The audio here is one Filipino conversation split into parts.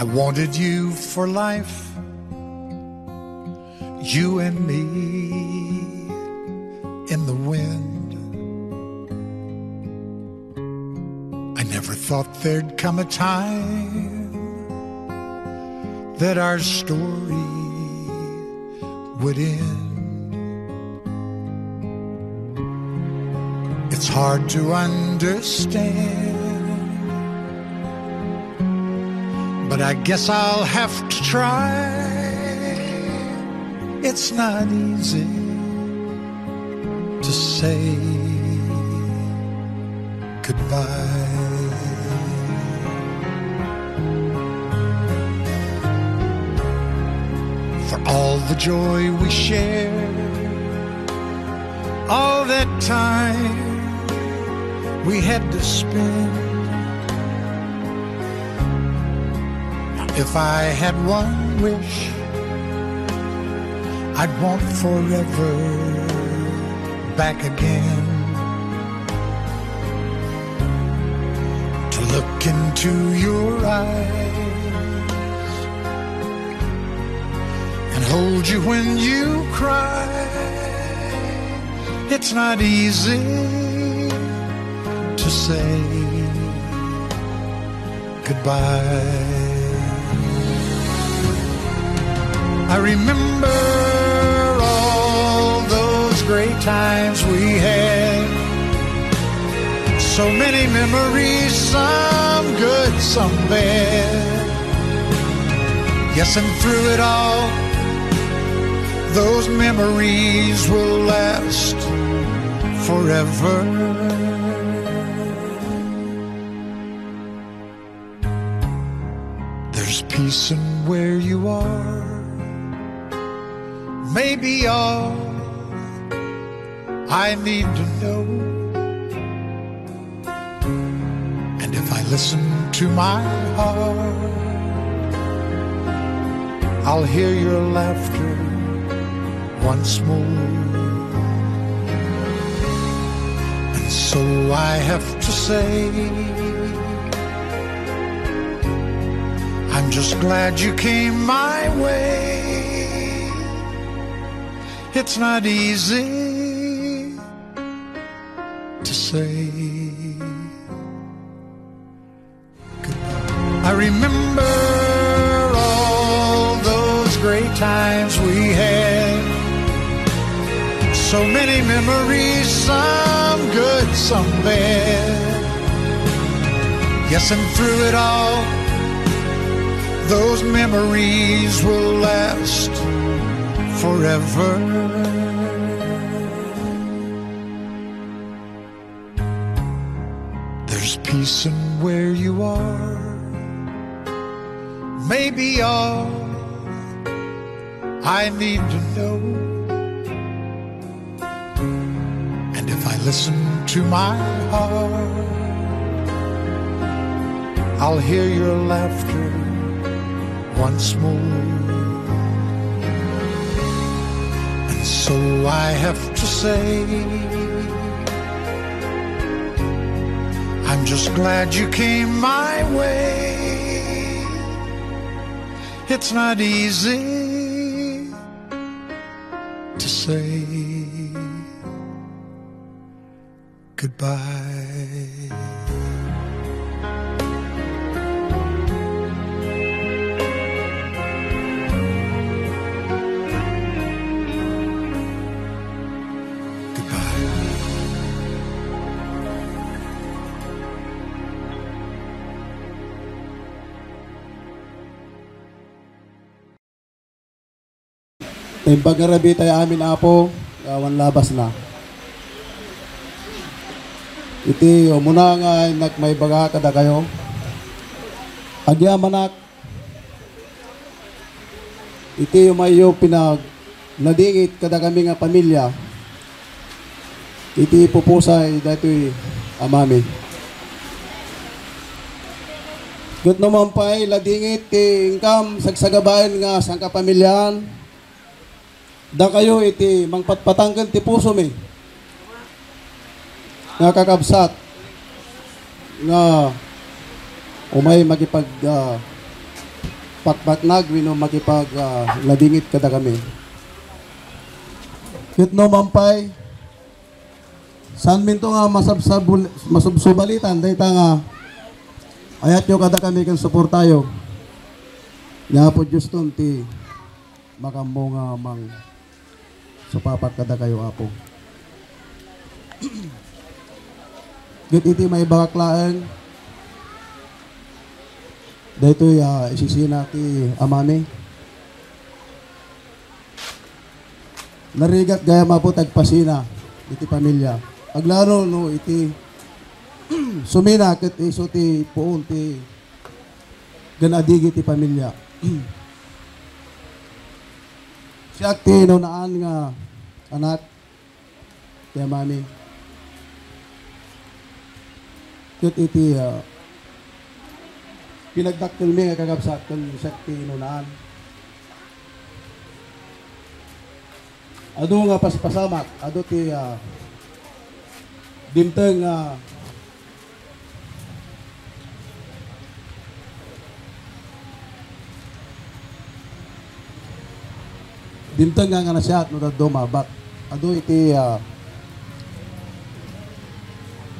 I wanted you for life, you and me in the wind. I never thought there'd come a time that our story would end. It's hard to understand. But I guess I'll have to try. It's not easy to say goodbye. All the joy we shared, all that time we had to spend. If I had one wish, I'd want forever back again. To look into your eyes hold you when you cry. It's not easy to say goodbye. I remember all those great times we had. So many memories, some good, some bad. Yes, and through it all, those memories will last forever. There's peace in where you are maybe all I need to know. And if I listen to my heart, I'll hear your laughter once more. And so I have to say, I'm just glad you came my way. It's not easy to say goodbye. I remember all those great times we. So many memories, some good, some bad. Yes, and through it all, those memories will last forever. There's peace in where you are. Maybe all I need to know. Listen to my heart, I'll hear your laughter once more. And so I have to say, I'm just glad you came my way. It's not easy to say goodbye. Yung pagkarabi tayo amin apo, awan labas na. Iti, muna nga nak may baga kada kayo. Agya manak. Iti yung mayo pinag nadingit kada kami nga pamilya. Iti pupusay dato'y amami. Kat naman pa'y ladingit ti income sagsagabayan nga sang kapamilyan. Da kayo iti mangpatpatangkan ti puso mi. Nga kakabsat. Nga umay magipag uh, pakpaknag wino magipag uh, ladingit kada kami. Kat naman pa'y San minto nga masubsubalitan, dahil nga ayat nyo kada kami kan suportayo. Nga po Diyos ton ti makambo nga mang supapat kada kayo apo. Git iti may bakaklaan. Dito ya isisina ti amami. Narigat gaya mapot agpasina iti pamilya. Paglaro no iti sumina ket iso ti puon ti ganadigi ti pamilya. Siya ti no naan nga anak kaya mami. Ket iti uh, pinagdakkel mi nga kagabsat kun siya ti no naan. Ado nga paspasamak, ado ti uh, dimteng uh, dimteng nga nga nasyat no daddo mabak ado iti uh,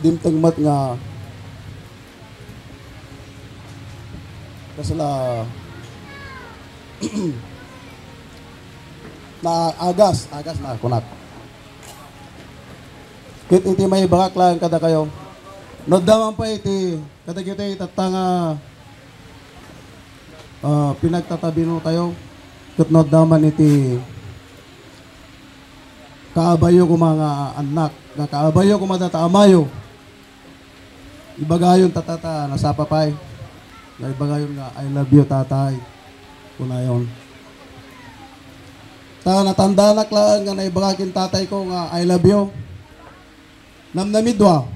dimteng mat nga kasala na agas agas na kunak Kit iti may bakak lang kada kayo. Noddaman pa iti kada kita itatanga uh, pinagtatabi no tayo. Kit noddaman iti kaabayo ko mga anak nga kaabayo ko matataamayo. Ibagayon tatata nasapapay. Nga ibagayon nga I love you tatay. Kunayon. Ta natandanak lang nga naibagakin tatay ko nga I love you namnamidwa.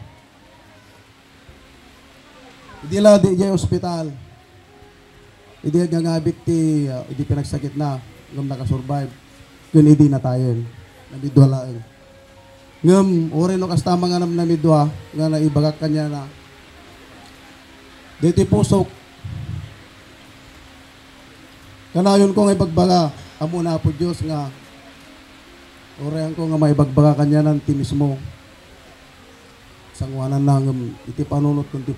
Hindi la di jay ospital. Hindi nga ngabit ti, uh, pinagsakit na, ngam nakasurvive. Yun hindi na tayo. Namidwa lang. Ngam, ori no kastama nga namnamidwa, nga naibagak kanya na. Dito pusok. Kanayon ko nga ibagbaga, amo na po Diyos nga, Orehan ko nga maibagbaga kanya ng ti mismo sangwanan lang um, iti panunot kung ti.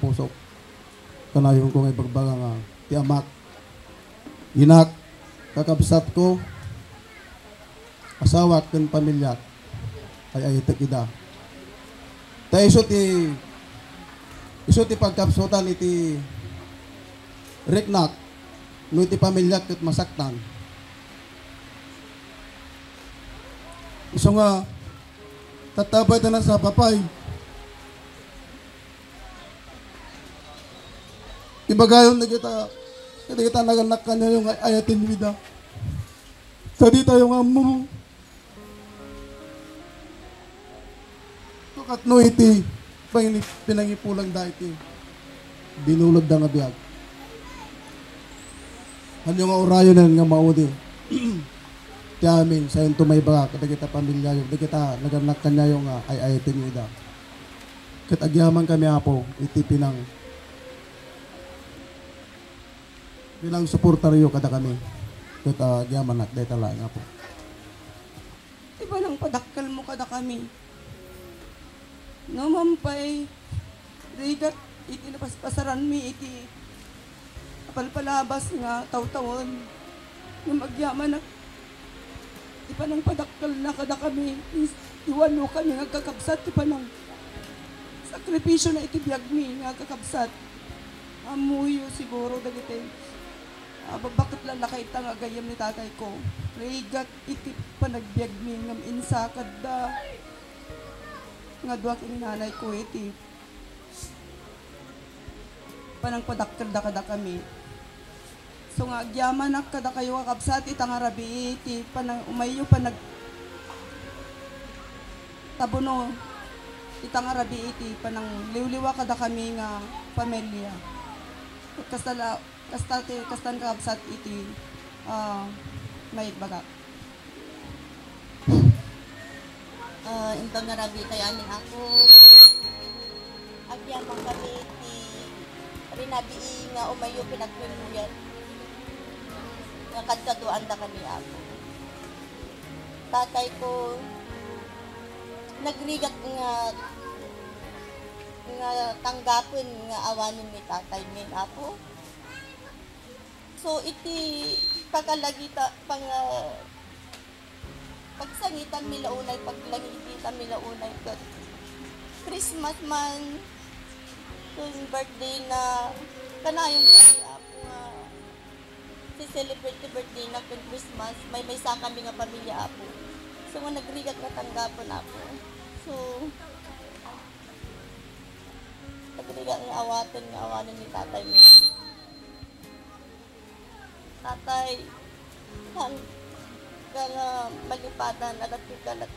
Kanayon ko ngay bagbaga nga ti amak. Inak, kakabsat ko, asawa ken pamilya ay ay ida. Ta iso ti iso ti pagkapsutan iti riknak no iti pamilya ket masaktan. Iso nga tatabay ta na sa papay. Ibagayon na kita, hindi kita naganak kanya yung ayatin vida. Sa di tayo nga mo. Tukat no iti, pinangipulang da iti. Binulog da nga biyag. Ano nga orayo na nga maudi. Ti amin, sa yung tumay baga, kada kita pamilya yung, kada kita naganak kanya yung uh, ay ayatin vida. Kat agyaman kami apo, iti pinang bilang suportaryo kada kami. Kat uh, gyaman at dahil tala nga po. Diba nang padakkel mo kada kami? Namampay, rigat, iti napaspasaran mi, iti apalpalabas nga taw-tawon. Nga magyaman na, di pa nang padakkel na kada kami, is- iwan mo kami nga kakabsat, di pa nang sakripisyo na itibiyag mi nga kakabsat. Amuyo siguro dagiti. Ah, bakit lang nakita nga gayam ni tatay ko. Rigat iti panagbiag mi ngam insa kadda. Nga duwa kini nanay ko iti. Panang padakkel da kada kami. So nga agyaman na kada kayo kakabsat itang arabi iti panang umayo panag tabuno itang arabi iti panang liwliwa kada kami nga pamilya. kastala kastate kastan kabsat iti ah may baga. uh, intong narabi kay ani ako agya man kami ti rinabi nga umayo pinagpinuyat nga kadkaduan da kami ako tatay ko nagrigat nga nga tanggapin nga awanin ni tatay min ako so iti pagkalagita pang uh, pagsangitan mila unay paglangitan mila unay kat Christmas man yung birthday na kanayong kami apo nga si celebrate the birthday na kung Christmas may may sa kami nga pamilya apo. So nga nagrigat nga tanggapon apo. So nagrigat nga awatin nga awanin ni tatay mo. Tatay hang nga malipatan at at kalat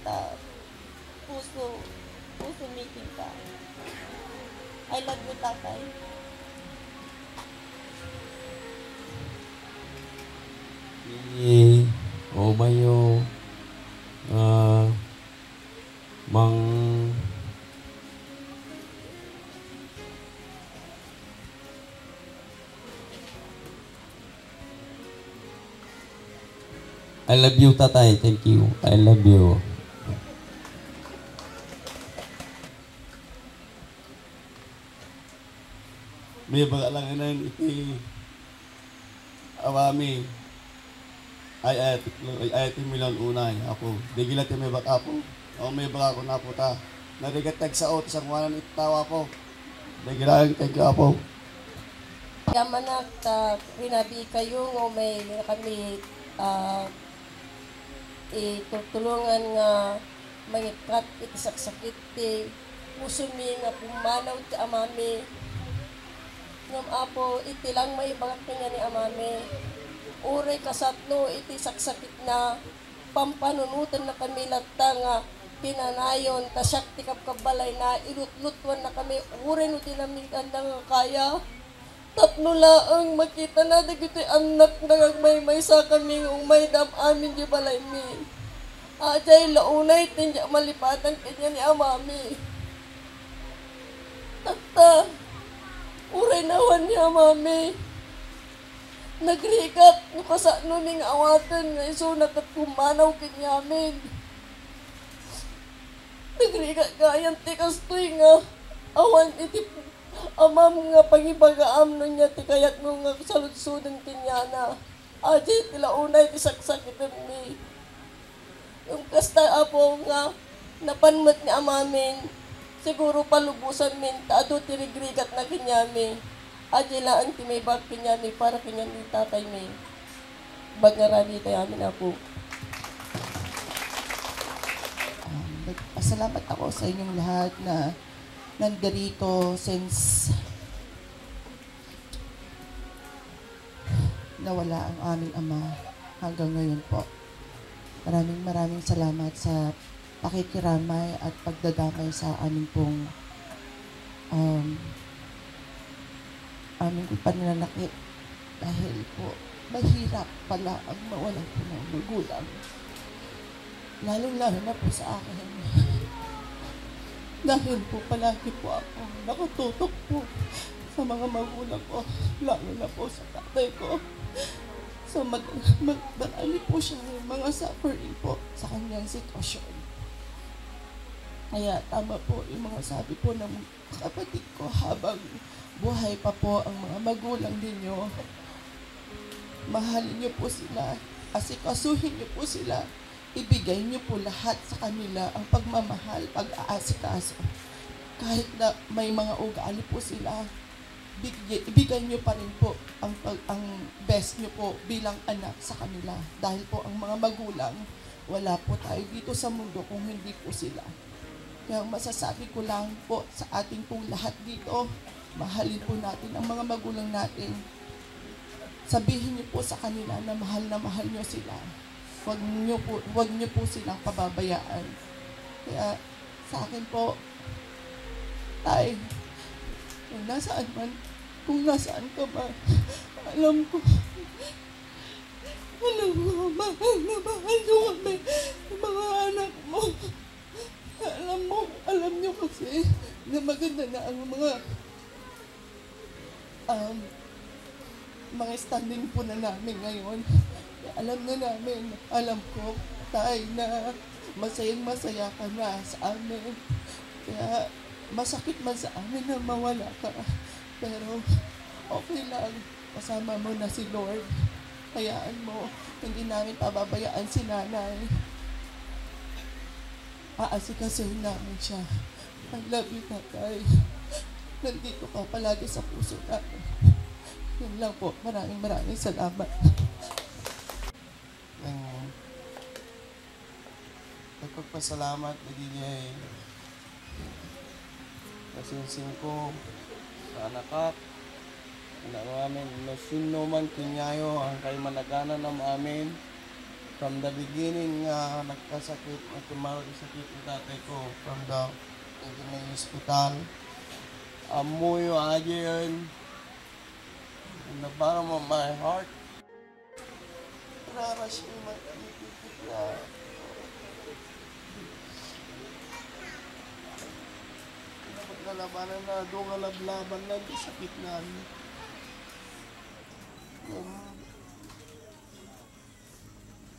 puso puso meeting ka. I love you tatay i o mayo ah mang I love you, tatay. Thank you. I love you. May baga lang na iti awami ay ay ay ay milon unay ako digila ti may baka po. O may baka ko na po ta. Narigat tag sa ot sa kuwanan itawa po. Digila thank you po Yamanak, ta rinabi kayo nga may kami uh, itutulungan nga mangikat iti saksakit ti usumi nga pumanaw ti amami. Ngam apo iti lang may bangat niya ni amami uray kasatno iti saksakit na pampanunutan na kami latta nga pinanayon ta siyak ti kapkabalay na ilutlutwan na kami uray no tinamikan na nga kaya tatlo laang makita na dagiti anak na may may sa kami ng may dam amin di balay mi. Ajay launay tinja malipatan kanya ni amami. Tata, uray nawan ni amami. Nagrigat, nukasa nuning awatan nga iso nakatkumanaw kinyamin. Nagrigat gayan tikas tuy nga awan iti amam nga pangibagaam nun niya ti kayat mo nga saludsudan tinyana. Adi tila unay ti saksakitan mi. Yung kasta apo nga napanmat ni amamin, siguro palubusan min, taado ti rigrigat na kinyami. Adi laan ti may bag kinyami para kinyami tatay mi. Bagarani tayo amin apo. Um, nagpasalamat ako sa inyong lahat na nandarito since nawala ang aming ama hanggang ngayon po. Maraming maraming salamat sa pakikiramay at pagdadamay sa aming pong aming pananakit dahil po mahirap pala ang mawalan po ng magulang. Lalong-lalo na po sa akin. Dahil po palagi po ako nakatutok po sa mga magulang ko, lalo na po sa tatay ko. So mag magdarami po siya ng mga suffering po sa kanyang sitwasyon. Kaya tama po yung mga sabi po ng kapatid ko habang buhay pa po ang mga magulang ninyo. Mahalin niyo po sila, asikasuhin niyo po sila, ibigay niyo po lahat sa kanila ang pagmamahal, pag-aasikaso. Kahit na may mga ugali po sila, bigay, ibigay niyo pa rin po ang, ang best niyo po bilang anak sa kanila. Dahil po ang mga magulang, wala po tayo dito sa mundo kung hindi po sila. Kaya masasabi ko lang po sa ating pong lahat dito, mahalin po natin ang mga magulang natin. Sabihin niyo po sa kanila na mahal na mahal niyo sila. Huwag niyo po, huwag niyo po silang pababayaan. Kaya sa akin po, tay, kung nasaan man, kung nasaan ka ba. Alam ko, alam mo, mahal na mahal nyo kami, mga anak mo. Alam mo, alam nyo kasi na maganda na ang mga um, mga standing po na namin ngayon. Alam na namin, alam ko, tay, na masayang masaya ka na sa amin. Kaya masakit man sa amin na mawala ka. Pero okay lang, kasama mo na si Lord. Hayaan mo, hindi namin pababayaan si nanay. Aasikasuhin namin siya. I love you, tatay. Nandito ka palagi sa puso namin. Yun lang po. Maraming maraming salamat. Ang nagpagpasalamat na DJ kasinsing ko sa anak anak namin nasuno man kinyayo ang kay managanan ng amin from the beginning nga nagkasakit at tumawag sakit ng tatay ko. From the in hospital amoy yung ayon in the bottom my heart yung matitipit na. Doon nga lablaban na, di sakit na. Yung,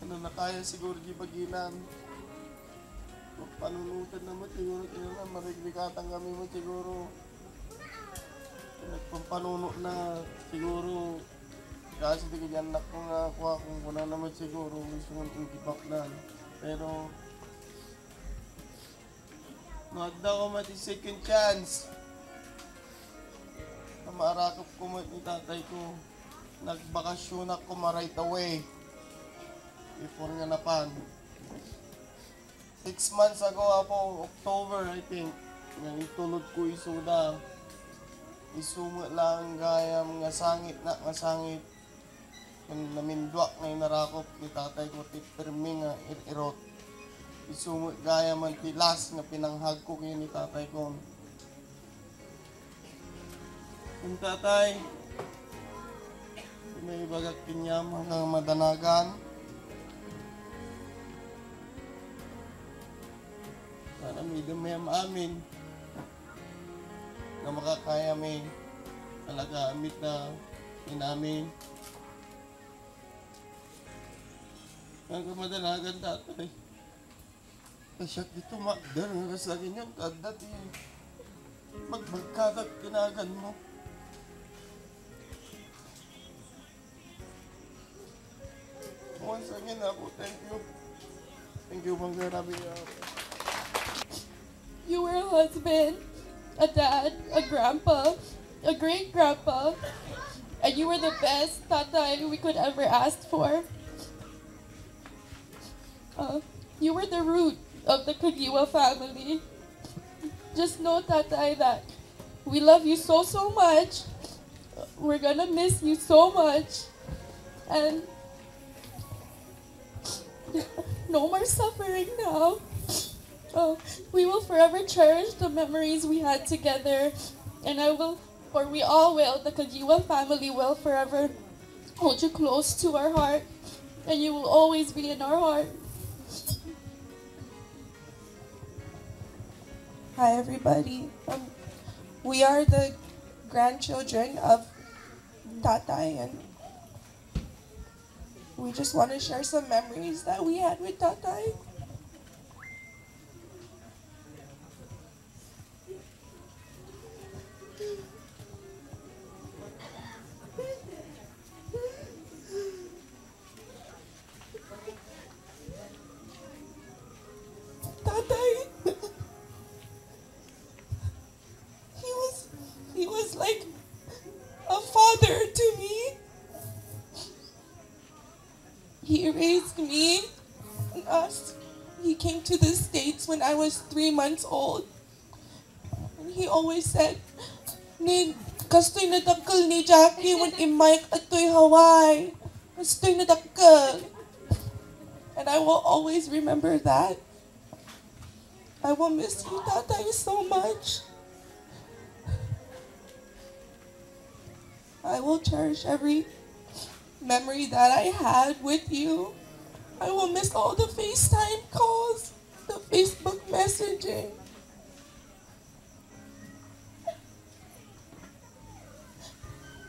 ano na kaya siguro di baginan. Kung panunutan naman siguro, kaya na, mariglikatan kami mo siguro. Nagpampanuno na siguro, kasi di ganyan anak ko nga ako kung kuna naman siguro kong give up na. Pero Nagda ko mati second chance. Na maarakop ko mo ni tatay ko. Nagbakasyon ako ma right away. Before nga napan. Six months ago ako, October I think. Nga itulod ko isuda. Isumo lang gaya mga sangit na nga sangit. Kung namindwak na narakop ni tatay ko ti permi nga irot. Isumot gaya man ti last nga pinanghag ko kayo ni tatay ko. Yung tatay may bagak kinya mga madanagan sana may dumayam amin na makakaya may alaga amit na inamin Ang kamadalagan tatay. Kasyak dito, magdar. Kasi lagi niyo, kadat eh. Magbagkagat kinagan mo. Once again, ako, thank you. Thank you, Mang Grabe. You were a husband, a dad, a grandpa, a great grandpa, and you were the best tatay we could ever ask for. Uh, you were the root of the Kagiwa family. Just know, tatay, that we love you so, so much. We're gonna miss you so much. And no more suffering now. Oh, we will forever cherish the memories we had together, and I will, or we all will, the Kajiwa family will forever hold you close to our heart, and you will always be in our heart. Hi, everybody. Um, we are the grandchildren of Tatay, and we just want to share some memories that we had with Tatay. A father to me. He raised me and us. He came to the States when I was three months old. And he always said, Ni kastoy na dakkel ni Jackie when i-mic atoy Hawaii. Kastoy na dakkel. And I will always remember that. I will miss you, Tatay, so much. I will cherish every memory that I had with you. I will miss all the FaceTime calls, the Facebook messaging.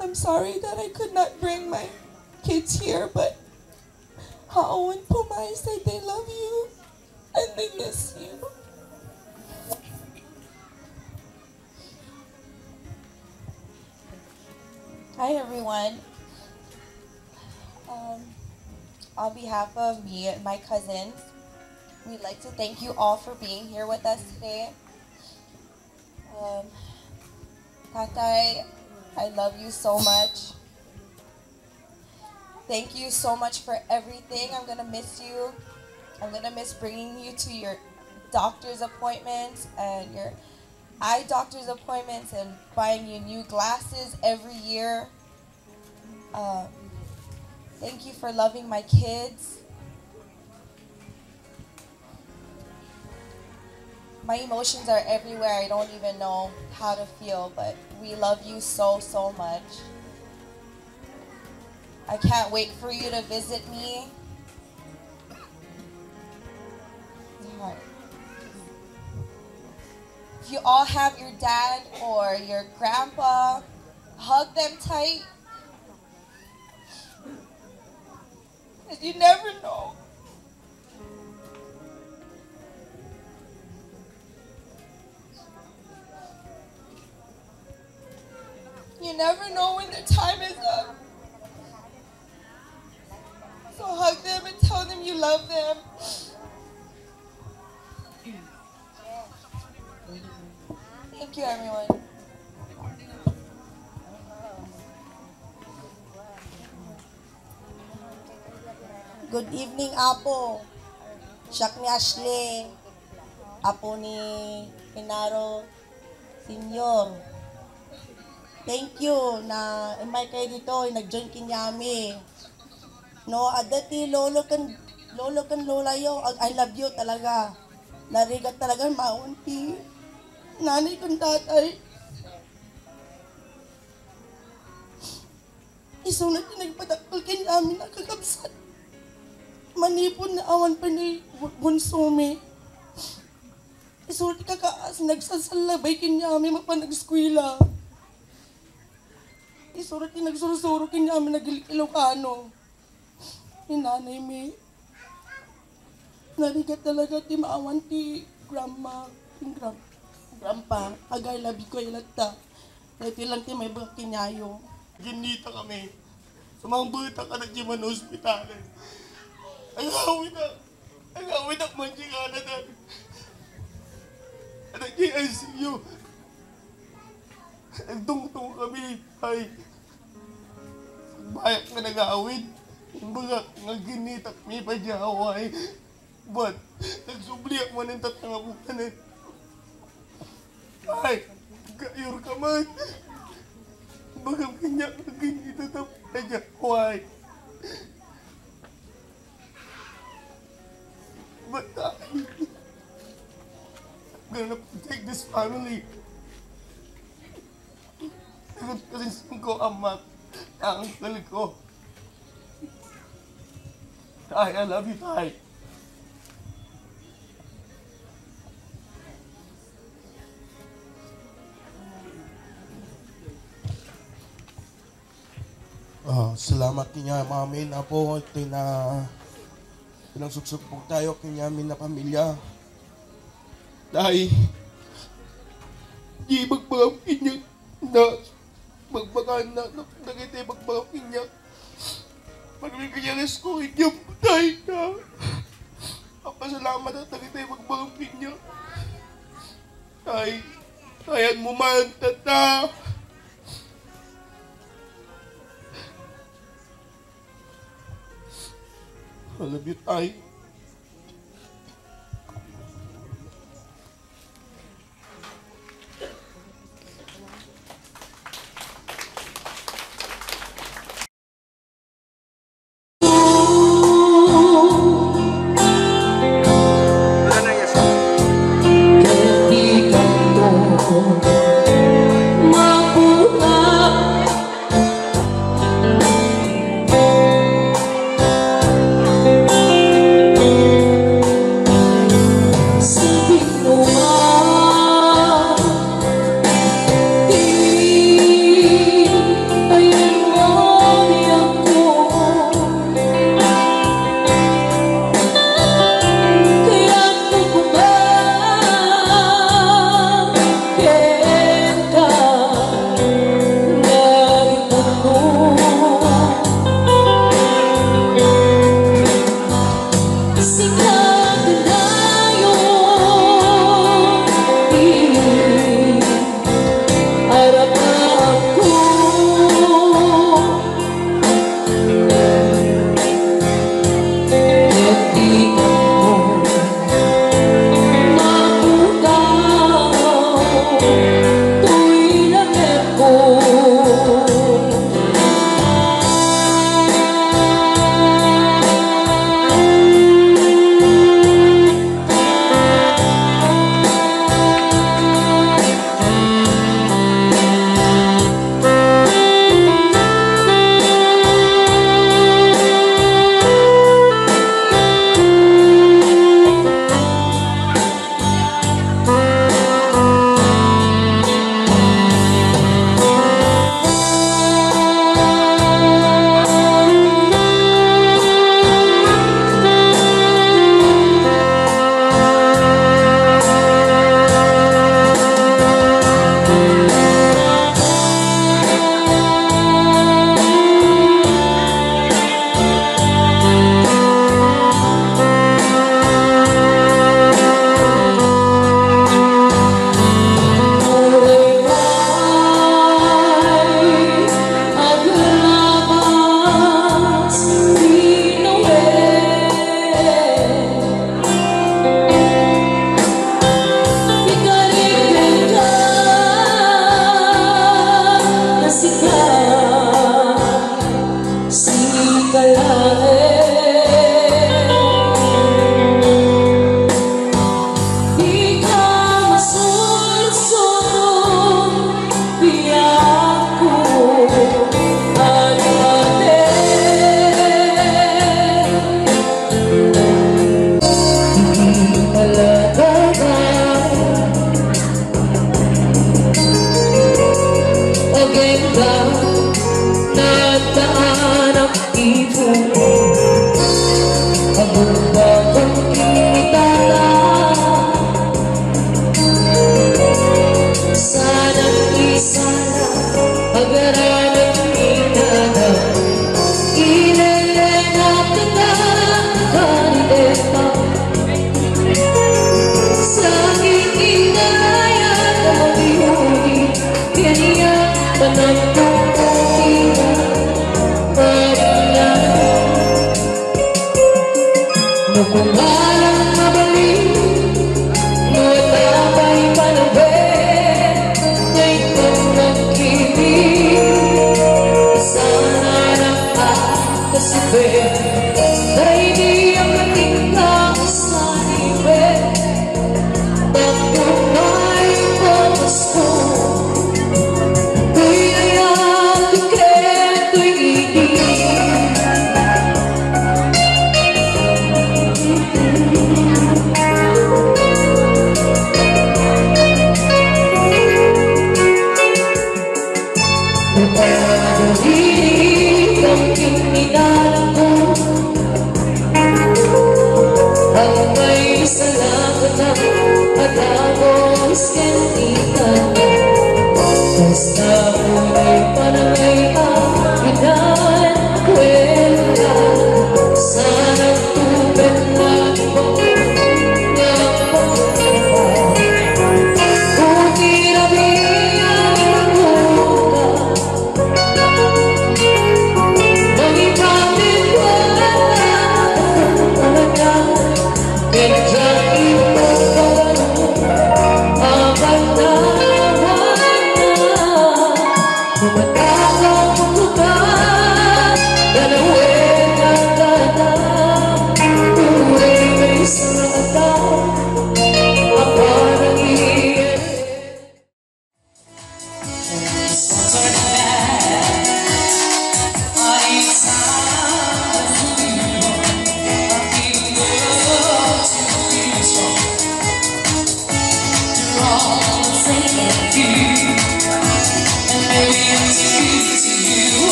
I'm sorry that I could not bring my kids here, but Hao and Pumai said they love you and they miss you. Hi everyone. Um, on behalf of me and my cousins, we'd like to thank you all for being here with us today. Um, Tatay, I love you so much. Thank you so much for everything. I'm gonna miss you. I'm gonna miss bringing you to your doctor's appointments and your eye doctor's appointments and buying you new glasses every year. Um, thank you for loving my kids. My emotions are everywhere. I don't even know how to feel, but we love you so, so much. I can't wait for you to visit me. If you all have your dad or your grandpa, hug them tight. 'Cause you never know. You never know when their time is up. So hug them and tell them you love them. Thank you, everyone. Good evening, Apo. Siyak ni Ashley. Apo ni Pinaro Senior. Thank you na imay kayo dito, nag-join kinyami. No, adati lolo kan lolo kan lola yo, I love you talaga. Narigat talaga maunti. Nanay kan tatay. Isunod na nagpadakol kinyami nakakabsat manipon na awan pa ni Bunsumi. Isulti ka kaas, nagsasalabay kinyami mapanag-skwila. Isurat ni nagsurusuro kinyami nagilokano. Ni nanay mi. Narigat talaga ti maawan ti grandma, ti gram, grandpa. Agay labi ko ilata. Dati lang ti may baka kinyayo. Ginita kami. Sa mga bata ka na man ospital. Ang awin na. Ang awin na manjingana na. Anak di ICU. Nagtungtong kami. Ay. Bayak na nag-aawin. Kumbaga, nga ginitak mi pa jaway. But, nagsubli ako ng tatang abutan eh. Ay, gayur ka man. Bagang kanya kagin ito na padya. Why? But I, I'm gonna protect this family. Sagot kasi ko ama ang ko. Tay, I love you, Tay. Ah, salamat niya, mami na po ito na pinagsuksok po tayo kinyamin na pamilya. Tay, di magpapin niya na magbagaan na na nagitay magpapin niya. Pagbibigyales ko, hindi tay na. Papasalamat at nagitay magpapin niya. Tay, tayan mo man, tata. Love you, tay. Ketika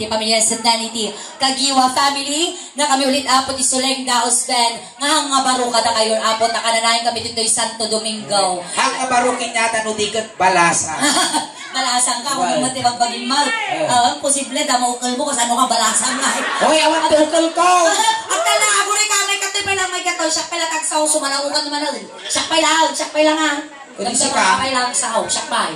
iti pamilya iti Kagiwa family na kami ulit apo ti Suleng Daos Ben nga nga baro kada kayo apo na kananayan kami dito Santo Domingo. Hang kabarukin yata no dikat balasa. Balasang ka kung mati magbagin mal. Uh, posible damo ukal mo kasi ano ka balasang nga. Hoy, awan tukal ko. At tala ako rin kamay katipay lang may katoy siya pala kag sao sumalawukan naman al. Siya pay lang, siya pay lang ha. Isa ka? pay lang sao, siya pay.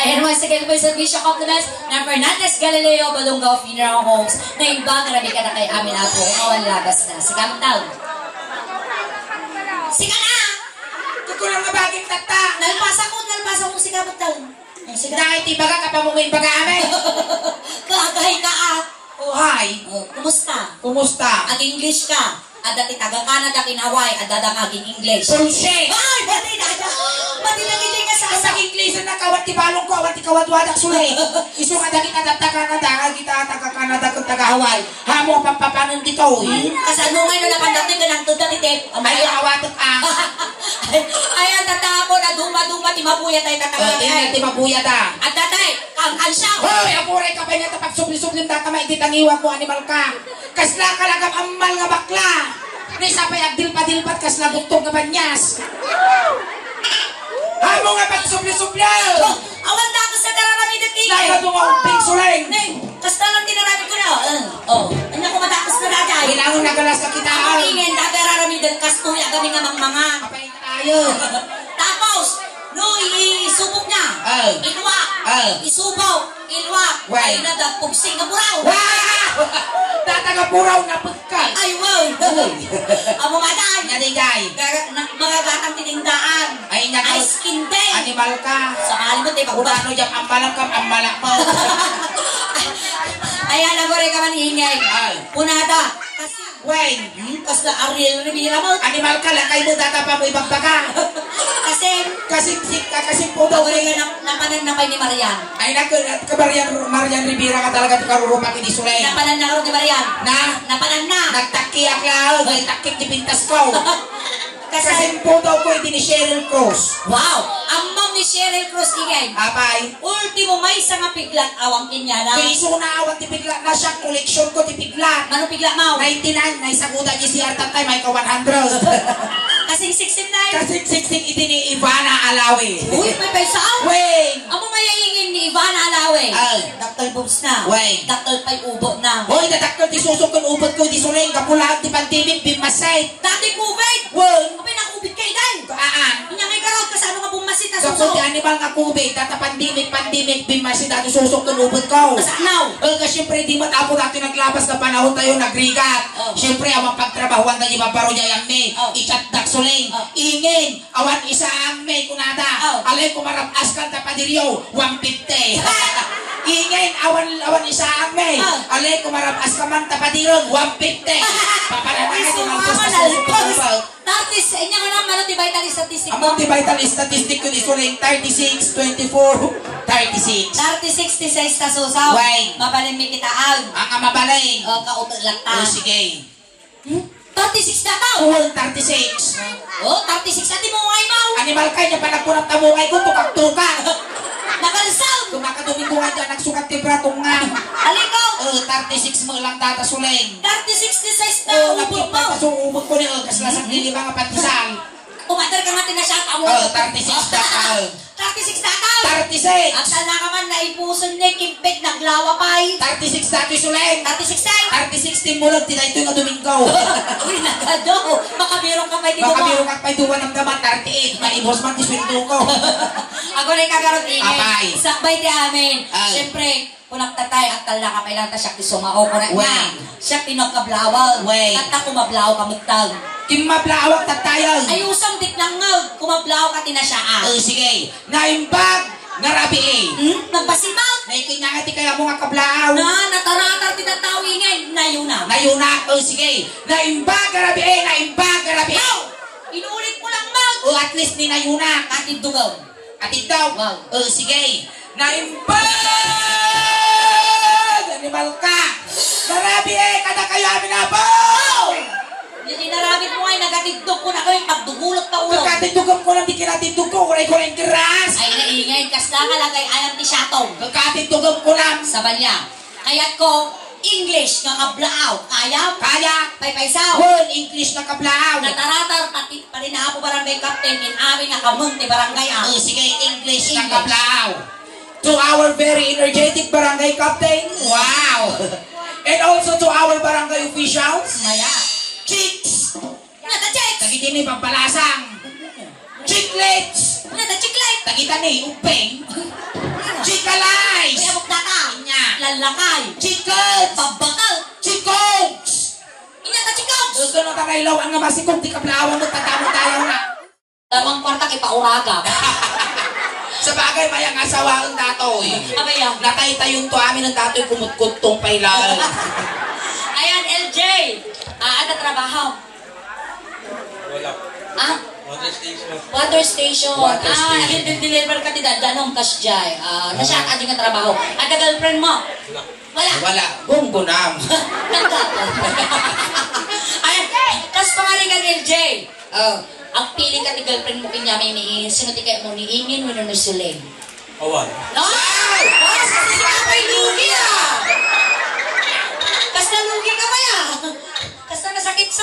Ayan naman sa Galway Servicio Compliments ng Fernandez Galileo Balungaw Funeral Homes na iba grabe ka na kay amin apo kung awan labas na. Sige ang taon. Sige na! Ito lang nabaging tata. Nalpasa ko, nalpasa ko sige ang taon. Sige na. Dahil ti baga kapamunguin baga amin. Kagahay ka ah. Oh, hi. Oh, kumusta? Kumusta? At English ka. At dati taga Canada kin Hawaii at dadamagin English. Bullshit! Ay, dati dada. Pati nagiging ka sa Ang nag-English na kawat ti balong ko, awat ti kawat wadak suli. Isu nga dagi taga Canada, nga kita taga Canada kung taga Hawaii. Hamo pampapanan dito. eh. Kasano ngayon na napandating ka ng tuta ni Tek? Ay, awatok ah. Ay, ang tata mo na duma-duma ti mabuya tayo Uh, tatawag. tingnan ti mabuya ta. At tatay, ang ansyaw. Hoy, apuray ka pa niya tapag subli-sublim data maiti tangiwan mo animal ka. Kasla ka lagam amal nga bakla. Ni sapay agdilpa-dilpat kasla guktong nga banyas. Hamo nga pag subli-sublyaw. Oh, awan na ako sa dararami na tingin. Nagado nga umping suleng. Neng, kasta lang dinarami ko na. Uh, oh, ano ko matapos na dada. Kailangan nagalas sa kita. Ako tingin, dadararami din kastuya kami nga mangmangan. Kapay tayo. Tapos, no, isubok niya. Oh. Ilwa. Oh. Isubok. Ilwa. Why? Ay, nadagpugsing nga buraw. Wow! Tataga puraw na pagkal. Ay, wow. Amo. Nga digay. Gaga- na- Mga gatang tinindaan. Ay, nga Ay, skin day. Animal ka. Sa kalimot, eh, Kung pagba- ano dyan, ang balak ka, ang balak mo. Ayan, nagore ka man ingay. Ay. Punada. Kasi, Wayne, hmm, kas na Ariel Rivera mo. animal ka, lakay mo, data pa mo ibang baka. Kasi, Kasi, kasi po daw. nagore ka na, napanan na kay ni Marian. Ay, nag, ka Marian, Marian Rivera ka talaga, karurupa ki di Sulay. Napanan na ka ni Marian. Na, Napanan na. nagtakiyak lang, may takik di pintas ko. Kasi, Kasi po daw ko, hindi ni Cheryl Cruz. wow, ang mom ni Cheryl Cruz ingay. Apay, Ultimo may isa nga piglat awang kinya na. Piso na awan ti bigla na siya, koleksyon ko ti bigla. Ano piglat mo? 99, na isaguda ni si Artan tayo, may ka 100. Kasing 69. Kasi siksik iti ni Ivana Alawi. Uy, may pesa. Wait! Amo mayayingin ni Ivana Alawe. Ay. Daktal boobs na. Wait. Daktal pa'y ubot na. Hoy, dadakkel ti susok kun ubot ko di suleng kapulaan ti pandemic bimasay. Dati COVID. Wol, Kapay na COVID kay Dan. kaan. Kanya ngay karot kasano nga bumasit na Kapag ti suso. animal nga kubig, data pandemic, pandemic, bimasay dati susok kun ubot ko. Kasanaw. Eh, kasi syempre, di mat ako dati naglabas na panahon tayo nagrigat. Oh. Syempre, awang pagtrabahuan tayo maparo niya yung may. Oh. Ichat suling. Oh. Ingin. Awan isa ang may kunada. Oh. Alay ko marap askan tapadiryo. 150. Ingin. Awan, awan isa ang may. Oh. Alay ko marap askan man tapadiryo. 150. Paparanay Iso di mga malpas na manalpos. susok. Tartis, inya ka naman, ano, itali statistic mo? Among vital statistic ko di suling 36, 24, 36. 30, 66 ta susaw. Why? Mabalin mi kita ang. Ang amabalay. O, kautot lang ta. Oh, sige. Hmm? 36 na tao. Full 36. Oh, 36 na di mo ngay mau. Animal ka niya pa nagpunang tamungay ko, tukak-tukak. Nakalsaw. Kumakaduming ko nga dyan, nagsukat ti bratong nga. Alikaw. Eh, 36 mo lang tata suling. 30, 66 na Eh, ubo nakita mo. ka sa umot ko niya, kasi lasang nilima nga patisal. Umater ka nga tinasya tamo. Eh, 36 na tao. 36 na tao. 36. Ang sala ka man na ipuson ni Kimpit naglawa pa'y. 36 na ito suling. 36 na. 36 din mo lang, tinay ito nga Domingo. Uy, nagado. Makabirong ka pa Baka mo. biro ka pa duwan ng daman, 38. Maibos man, disweldo ko. Ako na kagaroon ingay. Apay. Sakbay ti amin. Ay. Siyempre, kunak tatay, ang tal na kapailan ta siya kisumao ko na na. Siya pinakablawal. Wey. Kata kumablaw ka mutag. Kimablawak na tayo. Ayusang dik lang nga, kumablaw ka tinasya. Eh, sige. Naimbag, narabi eh. Hmm? Nagpasimaw. Naikinyangati kaya mo nga kablaaw. Na, nataratar tinatawingin. Nayuna. Nayunak, oh sige. Naimbag, narabi eh. Naimbag, narabi eh. Inuulit mo lang mag. O at least ni nayunak. Atid dugaw. Atid daw. Wow. Oh, sige. Naimbag! Animal ka! Narabi eh! Kada kayo amin na po! Yung inarabit mo ay nagatidog ko na yung pagdugulot ka ulo. Kakatidugam ko lang, di kinatidug ko. Kuray ko lang grass. Ay naingay, kas na nga lagay alam ti Shatong. Kakatidugam ko lang. Sa balya. Kaya't ko, English nga kablaaw. Kaya? Kaya. Paypaysaw. Word English na kablaaw. Nataratar pati pa rin na ako barangay captain in amin nga kamung ti barangay. Oh, sige, English na English. kablaaw. To our very energetic barangay captain. Wow! And also to our barangay officials. Maya. Chicks! Nata chicks. Tagiti ni pampalasang. Chicklets! Nata chiclet. Tagita ni upeng. May Chickalais! abok na ka. Inya. Lalakay. Chickets! Pabakal. Chickogs! Inya ta chikogs. Gusto na tanay law ang nga masikog di kablaawan mo tatamot tayo na. Dalawang kwarta kay pauraga. Sa bagay, may ang asawa ang datoy. Abay ah. Natay tayong to amin ang datoy kumutkutong pailal. Ayan, LJ. Ah, ada trabaho. Wala. Ah, Water station. Water station. Water ah, station. din deliver ka ti danong kas jay. Ah, nasya ka din nga trabaho. Ada girlfriend mo? Wala. Wala. Wala. Gunggunam. Nagkato. Ayan, kas pangalan ka LJ. Oh, ang pili ka ni girlfriend mo kanya may ni sinuti kay mo ni ingin mo no siling. Awan. No? Oh, sa ka pa lugi ah. Kas na lugi ka ba ya? Kas na nasakit sa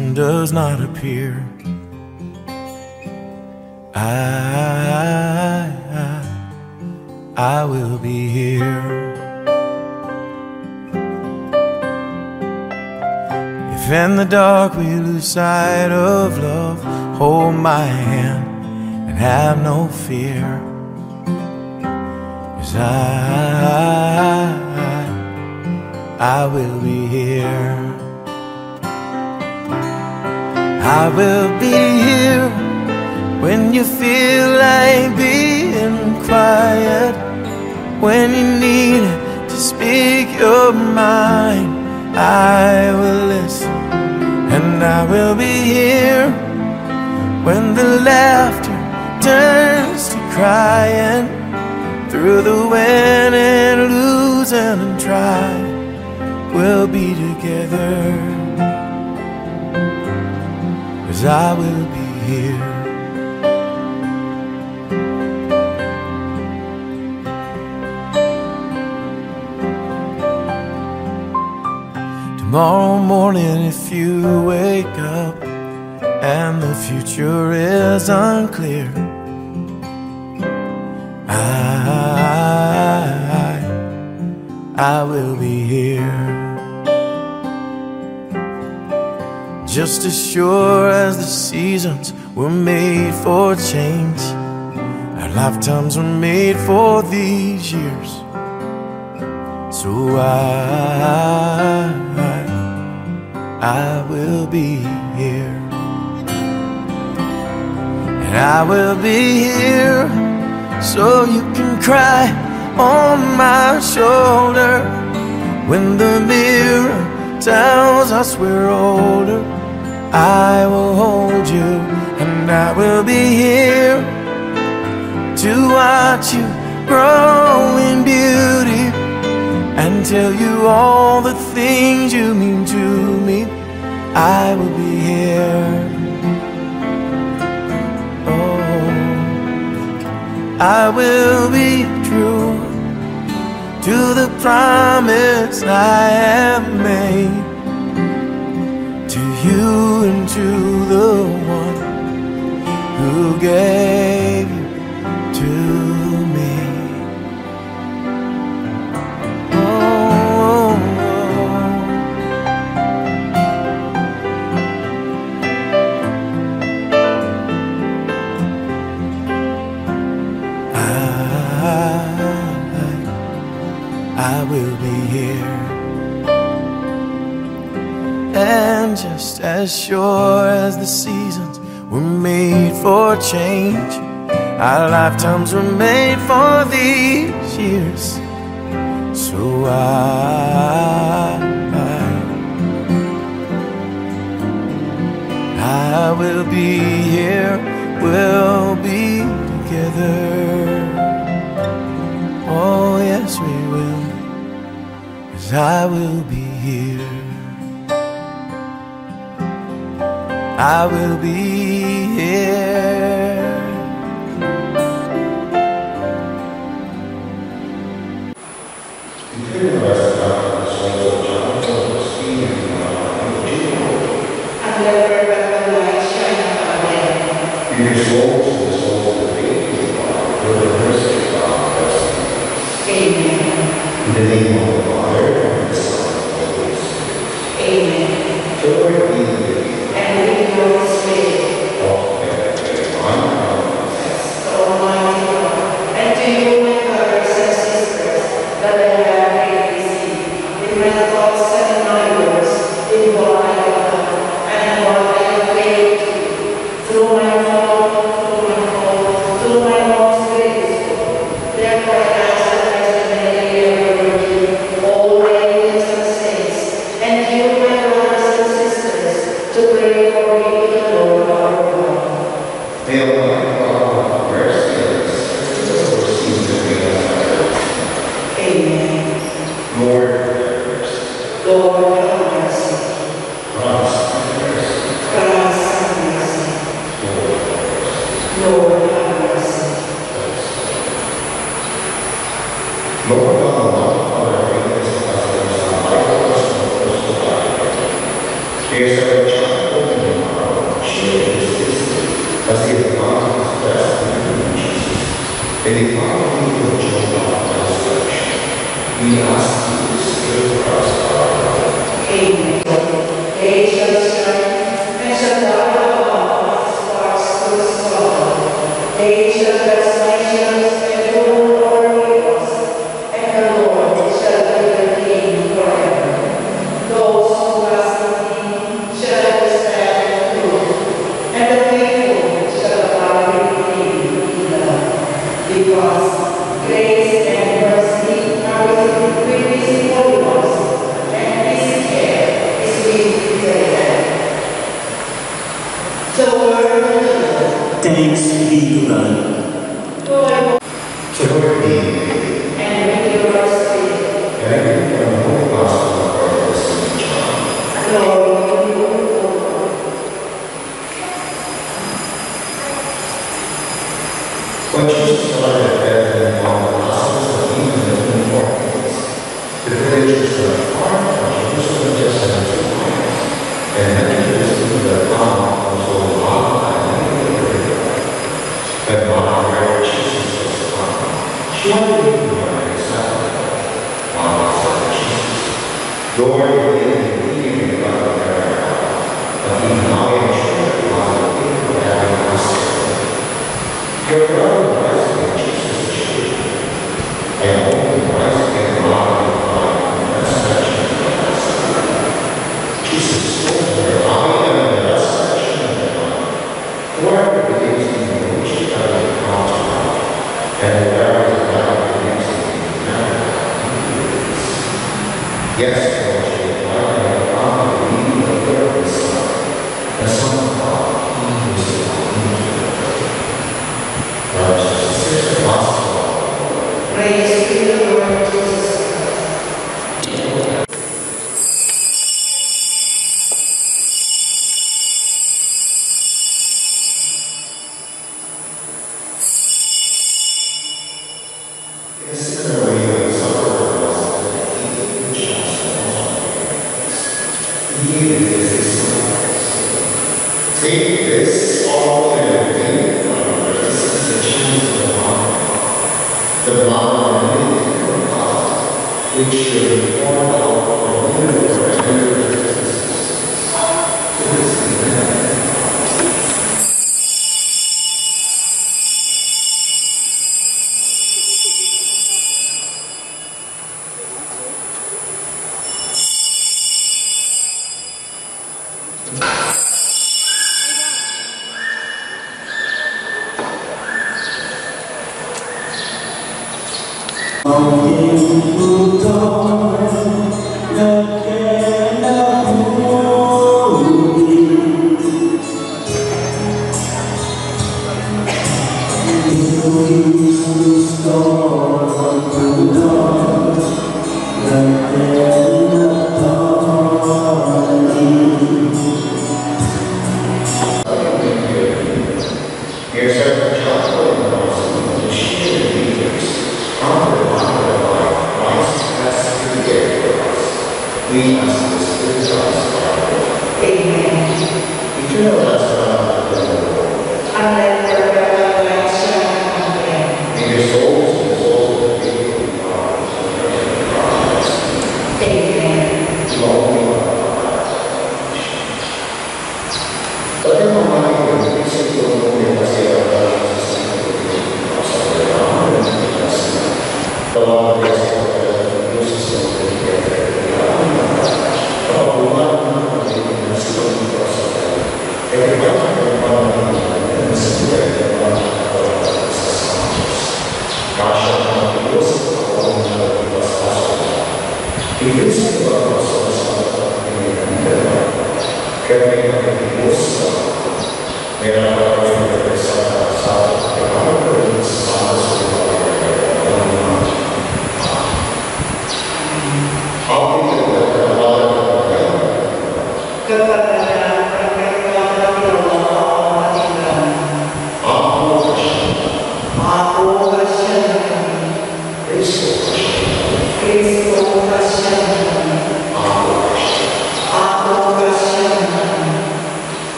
sun does not appear, I, I, I will be here. If in the dark we lose sight of love, hold my hand and have no fear. Cause I, I will be here. I will be here when you feel like being quiet. When you need to speak your mind, I will listen and I will be here when the laughter turns to crying. through the win and lose and try, we'll be together. Cause I will be here. Tomorrow morning, if you wake up and the future is unclear, I, I will be here. Just as sure as the seasons were made for change, our lifetimes were made for these years. So I, I will be here. And I will be here so you can cry on my shoulder when the mirror tells us we're older. I will hold you and I will be here to watch you grow in beauty and tell you all the things you mean to me. I will be here. Oh, I will be true to the promise I have made to you to the one who gave you to me. Oh, oh, oh. I, I will be here. And as sure as the seasons were made for change, our lifetimes were made for these years. So I, I, I will be here, we'll be together. Oh, yes, we will, 'cause I will be I will be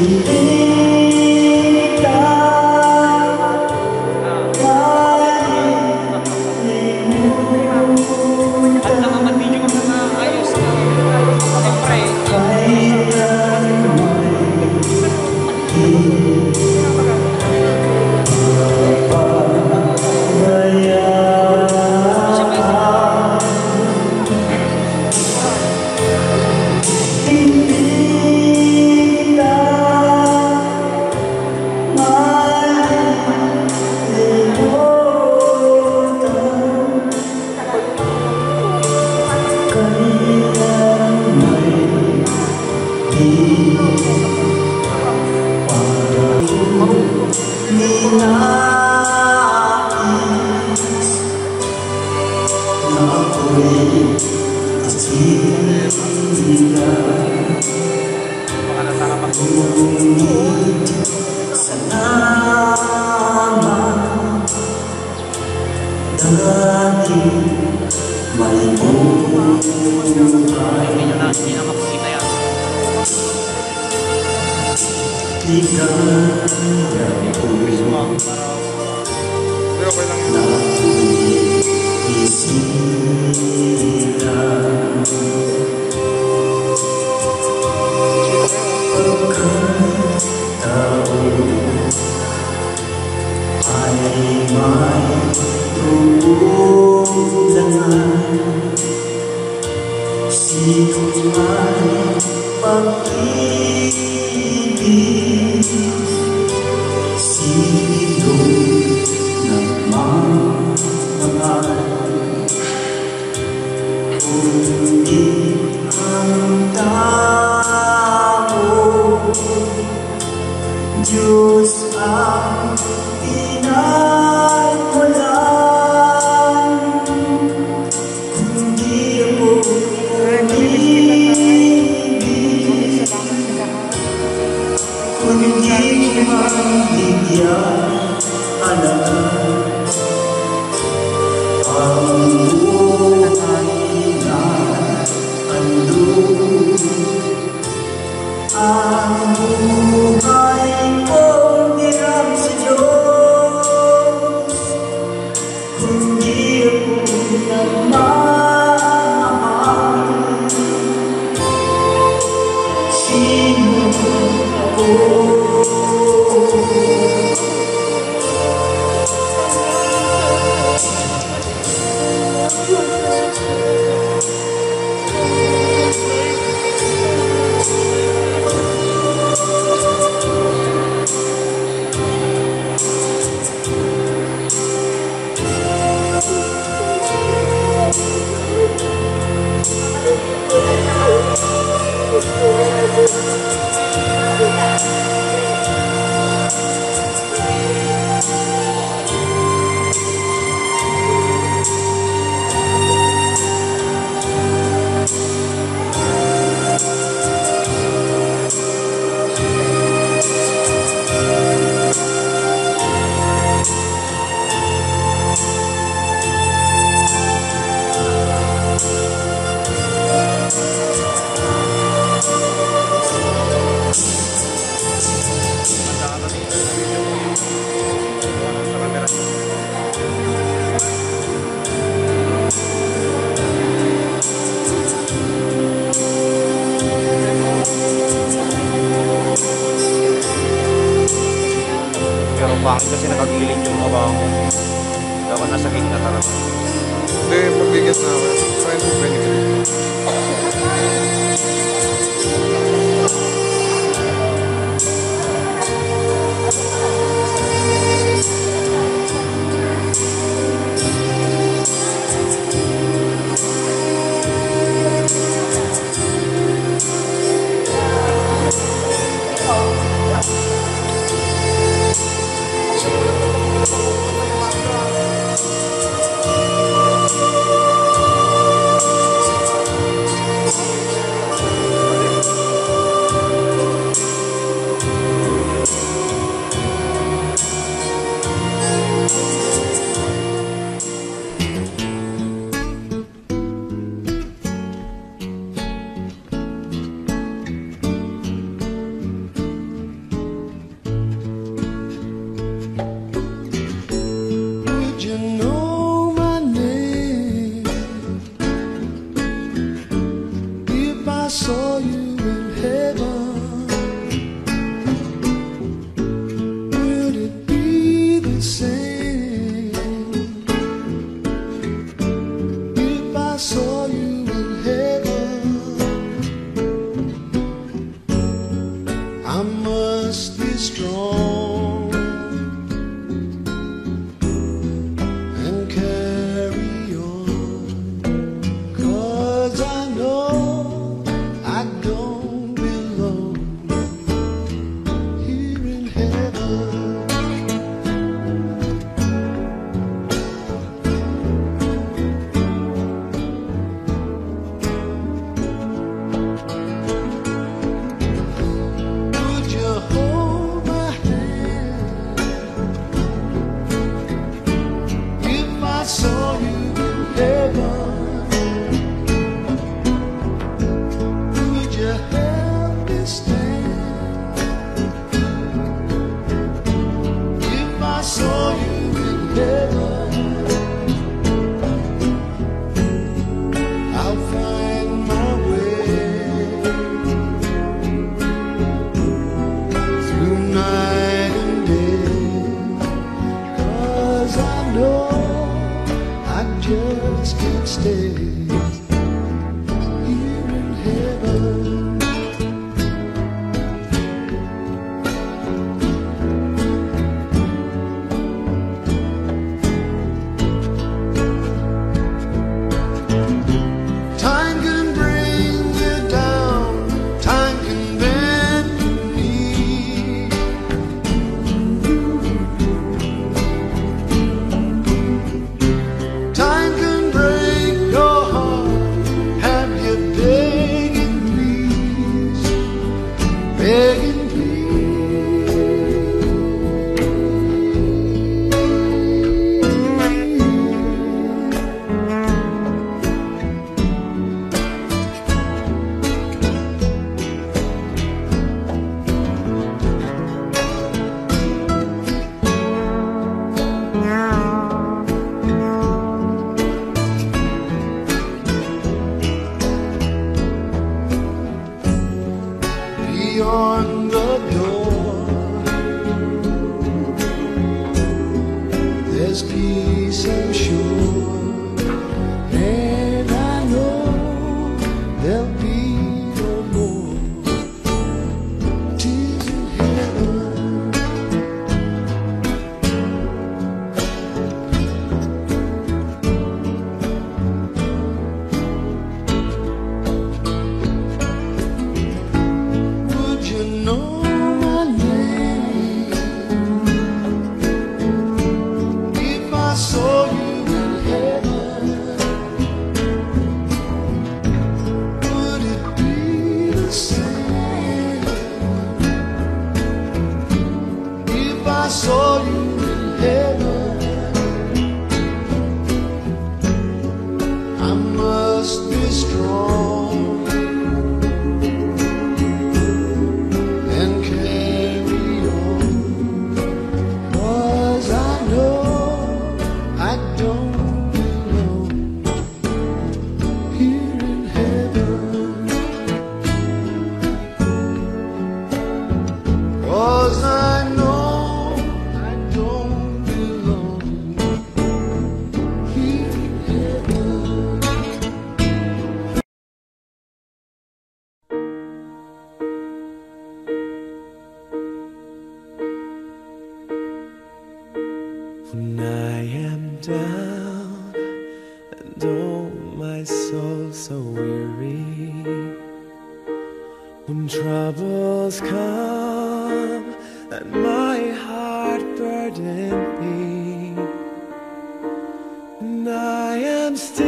You. Alam so weary when troubles come and my heart burden me and I am still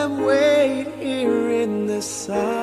and wait here in the silence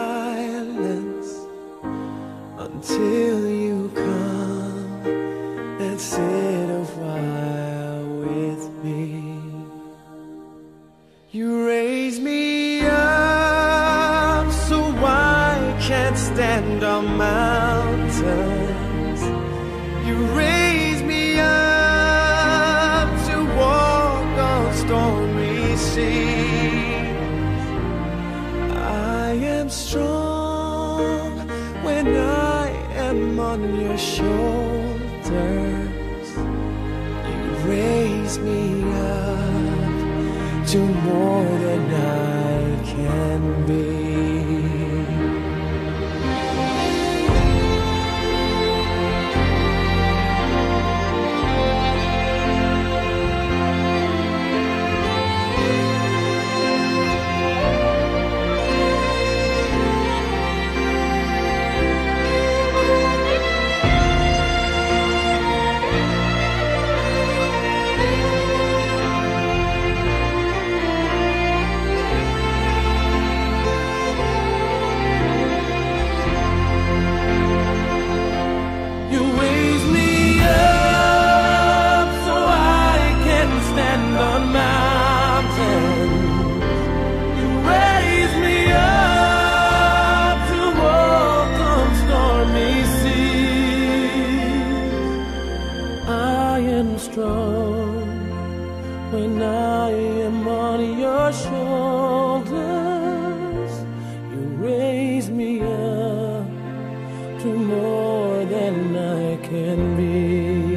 more than I can be.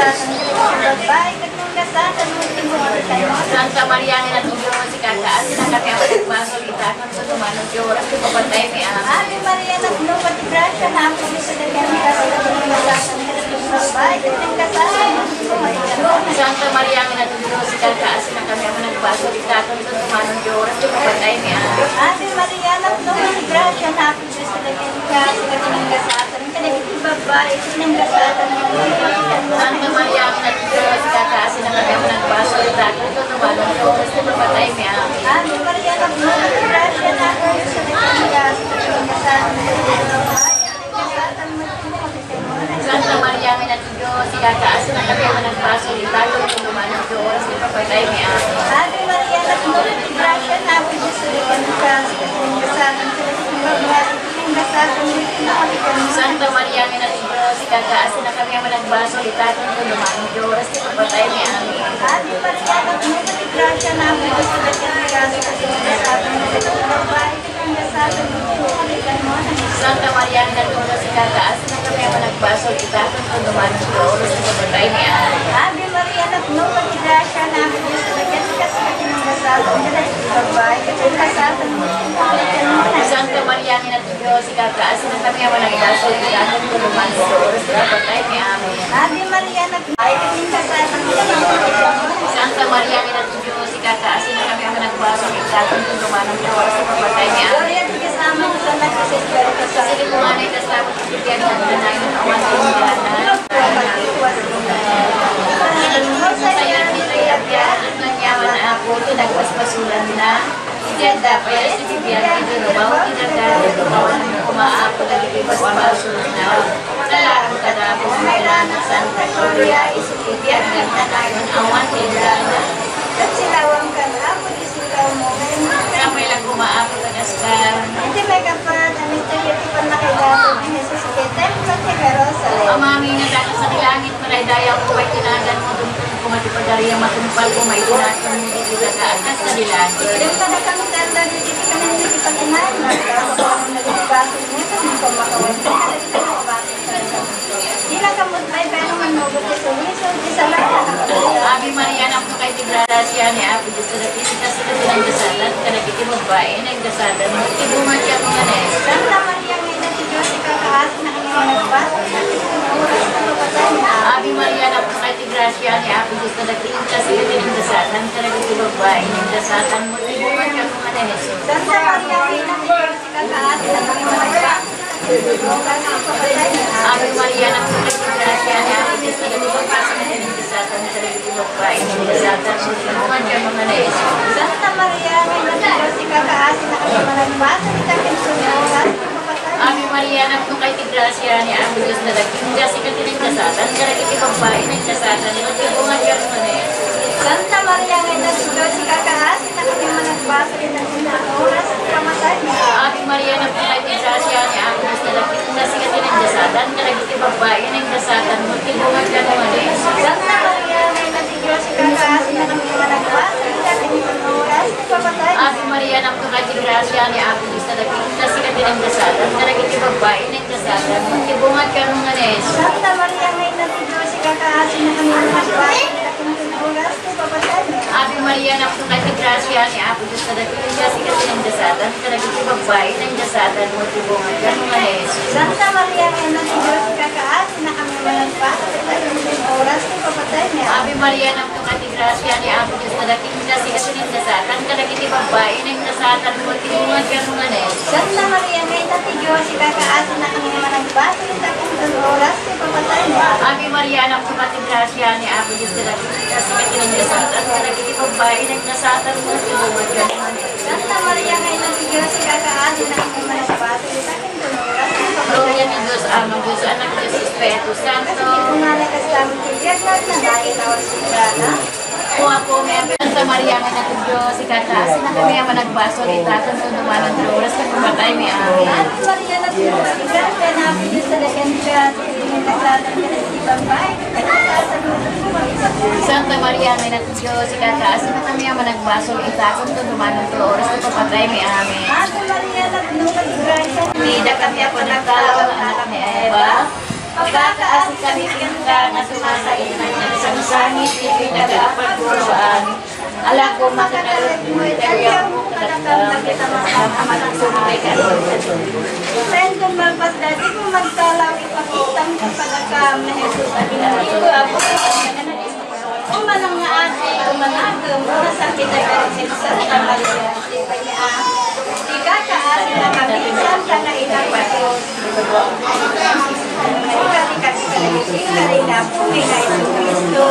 Mo. Mo. Santa Maria, ang lating Diyos, ikagaan mo kami ako nagbaso, itatan mo naman ang Diyos, ipapatay ni amin. Ave Maria, na tinungkat sa grasya ako Diyos sa dagang kasi kasasan mo. Babae, Santa Maria, ang lating Diyos, ikagaan mo kami ako nagbaso, itatan mo naman ang Diyos, ipapatay ni amin. Ave Maria, na tinungkat sa grasya na ako sa dagang kasi kanyang kasasan mo. Kanyang babae, mo, tinungkat tayo. Santa Maria, ang lating Diyos, ikagaan mo kami ako nagbaso, itatan mo naman ang Diyos, ipapatay ni amin. Ave Maria, na tinungkat sa grasya na ako sa dagang kasi kanyang kasasan mo. Santa Maria, may natin Diyos, ikakaas na kami ang nagpaso, itago ng naman ng Diyos, ipapatay ni amin. Ave Maria, na tinulad ni Gracia na ako Diyos sa. Kanyang kasasan mo, tinungkat tayo. Santa Maria, may natin Diyos, ikakaas na kami ang nagbaso, itago ng naman ng Diyos, ipapatay ni amin. Ave Maria, na tinulad ni Gracia na ako Diyos sa kasasan mo. Babae, kanyang kasasan mo, tinungkat tayo. Santa Maria, may natin Diyos, ikakaas na kami ang nagbaso, itago ng naman ng Diyos, ipapatay ni amin. Ave Maria, na tinulad ni Gracia na ako Diyos sa dagang kasi kanyang kasasan mo. Babae, kanyang kasasan mo, tinungkat tayo. Santa Maria, may natin Diyos, ikakaas na kami ang nagbaso, itago ng naman ng Diyos, ipapatay ni amin. Ave Maria, na tinulad ni kasasan mo. Santa Maria, may natin Diyos, ikakaas na kami ang nagbaso, itago ng naman ng Diyos, ipapatay ni amin. Gloria ti kasama mo sa lahat sa Espiritu Sa Santo. silipungan ay kasama sa bigyan ng danay ng awan sa ingana. Sa iyo nito yabyan at nanyaman na ako, tinagpaspasulan na. Diyan dapat si bibiyang inunubaw, tinagdari ko kawan ng kumaapo na na. Nalarang ka na po, mayroon ng Santa Gloria, isipibiyang ng danay ng awan sa ingana. At silawang ka na, ako isilaw mo. Kamay lang kumaapo na kaskar. Hindi may kapag, ang ito yung pa nakilala ni Jesus kay Templo de Jerusalem. Amami na dahil sa kilangit, maray daya ko ay tinagan mo dun kung matipagari ang matumpal ko may tinagan mo dito sa kaatas sa dilangit. Yung pa na kami tanda, hindi ka na hindi pa kinain. Nagkakawa ko nagbabaso mo sa mga kumakawan. Di lang kamot may pero manugot sa sumiso. Di sa lahat Abi Maria na po kay Tigrasya ni Apo Diyos na kita sa katilang dasalan, kanagiti mo ba, eh, nagdasalan mo, ibumat ka mga nes. Santa Maria, may nasi Diyos, ikakaas na kanyang nagbaso. Oras na mapatay na. Abi Maria na po kay Tigrasya ni Apo Diyos na kita sa katilang dasalan, kanagiti mo ba, eh, nagdasalan mo, ibumat ka mga nes. Santa Maria, may nasi Diyos, ikakaas na kanyang nagbaso. Oras na mapatay na. Ave Maria na po kay Tigrasya ni Apo Diyos na kita sa katilang dasalan, kanagiti mo ba, eh, nagdasalan mo, ibumat ka mga nes. Santa Maria, may nasi Diyos, ikakaas na kanyang nagbaso. Itakin sumiso. Oras na mapatay na. Ave Maria na po kay Tigrasya ni Apo Diyos na nagkinda si katilang dasalan, kanagiti mo ba, eh, nagdasalan mo, ibumat ka mga nes. Santa Maria, may nasi Diyos, ikakaas na kanyang nagbaso. Itakin sumiso. Oras na mapatay na. Ave Maria na po kay Tigrasya ni Apo Diyos na nagkinda si katilang dasalan, kanagiti mo ba, eh, nagdasalan mo, ibumat ka mga nes. Santa Maria, may nasi Diyos, ikakaas na kanyang nagbaso. Itakin sumiso. Oras na mapatay na. Ave Maria na po kay Tigrasya ni Diyos na nagkinda si katilang dasalan, kanagiti mo ba, eh, nagdasalan mo, ibumat ka mga nes. Santa Maria, may nasi Diyos, ikakaas na kanyang nagbaso. Itakin na na. Ave Maria na po kay Tigrasya ni Apo Diyos na nagkinda si katilang dasalan, kanagiti mo ba, eh, nagdasalan mo, ibumat ka mga nes. Santa Maria, may nasi Diyos, ikakaas na kanyang nagbaso. Itakin sumiso. Oras na mapatay na. Ave Maria na po kay Tigrasya ni Apo Diyos na nagkinda si katilang dasalan, kanagiti mo ba, eh, nagdasalan mo, ibumat ka mga nes. Santa Maria, may nasi Diyos, ikakaas na kanyang nagbaso. Itakin Doon oras, di papatay mo. Ave Maria, anak ko pati grasya ni Apo Diyos na kasi katinagdasatan ka nagkikipagbahay, nagnasatan mo. Santa Maria, ngayon ang Diyos, ikakaali na ang mga sapato. Sa akin di Gloria ni Diyos, Ama Diyos, Anak Diyos, Espiritu Santo. Kung nga nagkasama si Diyos, na si Kung ako may Santa Maria, may natin Diyos, ikataas na kami ang managbaso, itasan sa dumanan ng oras na pumatay may amin. Ate Maria, nagsimula si Grasya na ang Diyos sa lagan ka. Tingin naglalang ka na sa ibang bahay. Santa Maria, may natin Diyos, ikataas na kami ang managbaso, itasan sa dumanan ng oras na pumatay may amin. Ate Maria, nagsimula si Grasya. Nida kami ako nagkalawang anak ni Eva. Kami pinta na sumasait na niya sa sangit, ipinag-aapagpuruan. Alam ko makanalot mo, itarya mo, kadakam, kita masama ng sumay ka. Send kung magpas dati kung magtalaw, ipakita mo sa pagkakam na Jesus at pinagito ako. Umanang nga ate, umanagam, masakit na karin sa Santa Maria. Ikakaasi na kami, Santa na inapagos. Kati kati kalagisi na rin na po, na Iso Cristo.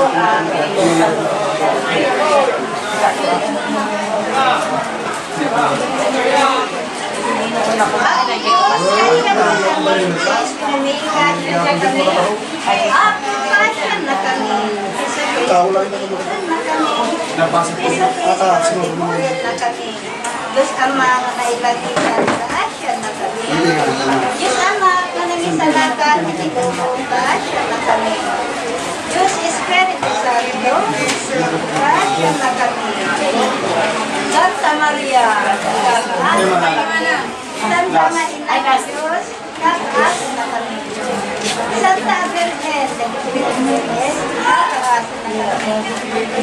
Nabasa po. Ah, siguro mo. Diyos Ama nga nailagitan sa asya na kami. Diyos Ama nga nangisalakan at itulong ka asya na kami. Diyos Espiritu Santo, sa asya na kami. Santa Maria, Santa Maria Diyos, kakaas na kami. Santa Virgen Virgenes, kakaas na kami.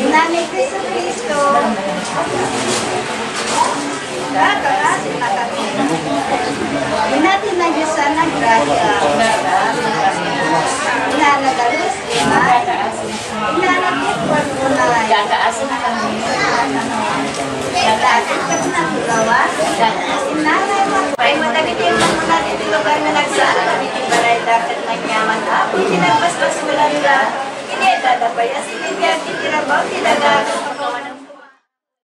Nami Cristo Cristo, kakaas na kami. Inatin na Diyos sana grasya. Inanagalus, lima. Inanakit, pagpunay. Kakaas na kami. Kakasin ka na tulawan. Kakasin na mo. Ay, matagitin mo muna dito lugar na nagsaan. Kamitin baray dapat nagyaman na. Pinabas-bas mo lang nila. Hindi, dadabayas. Hindi, titirabaw, tilagagan. Pagkawan ng